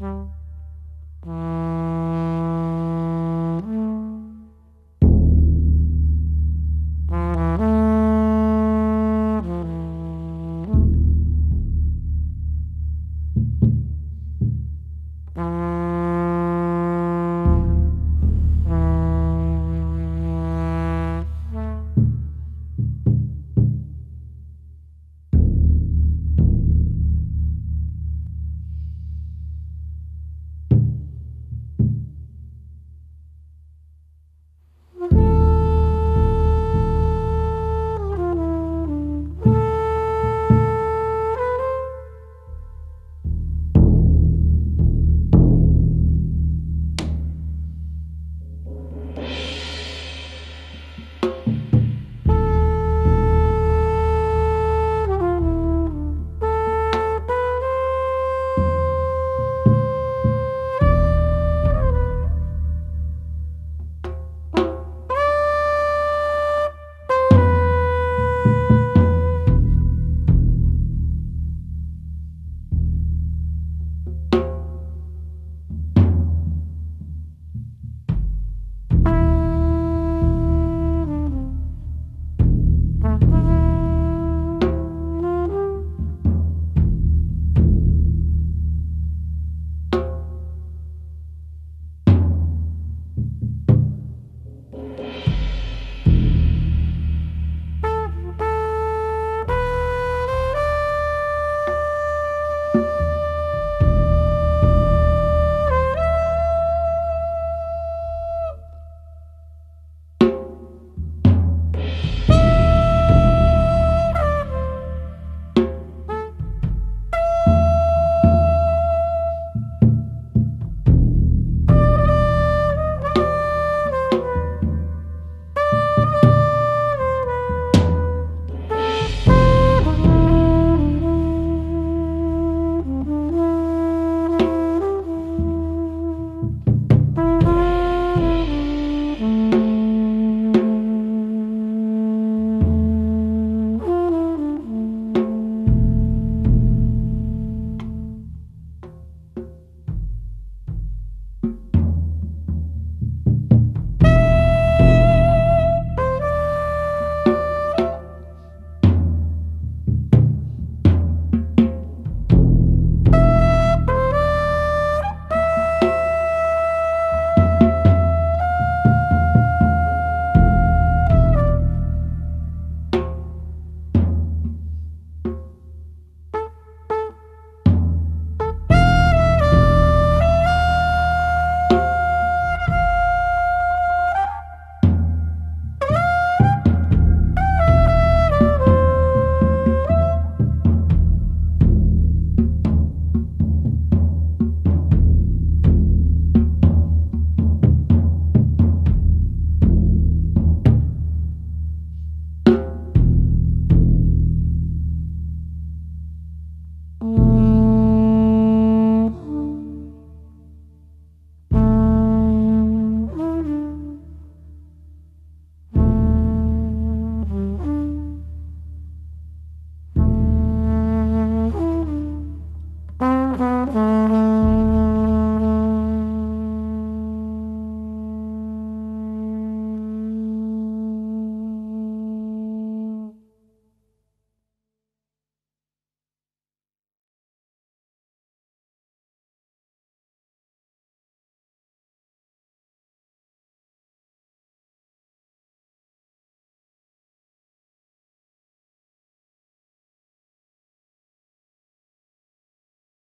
Mmm. -hmm.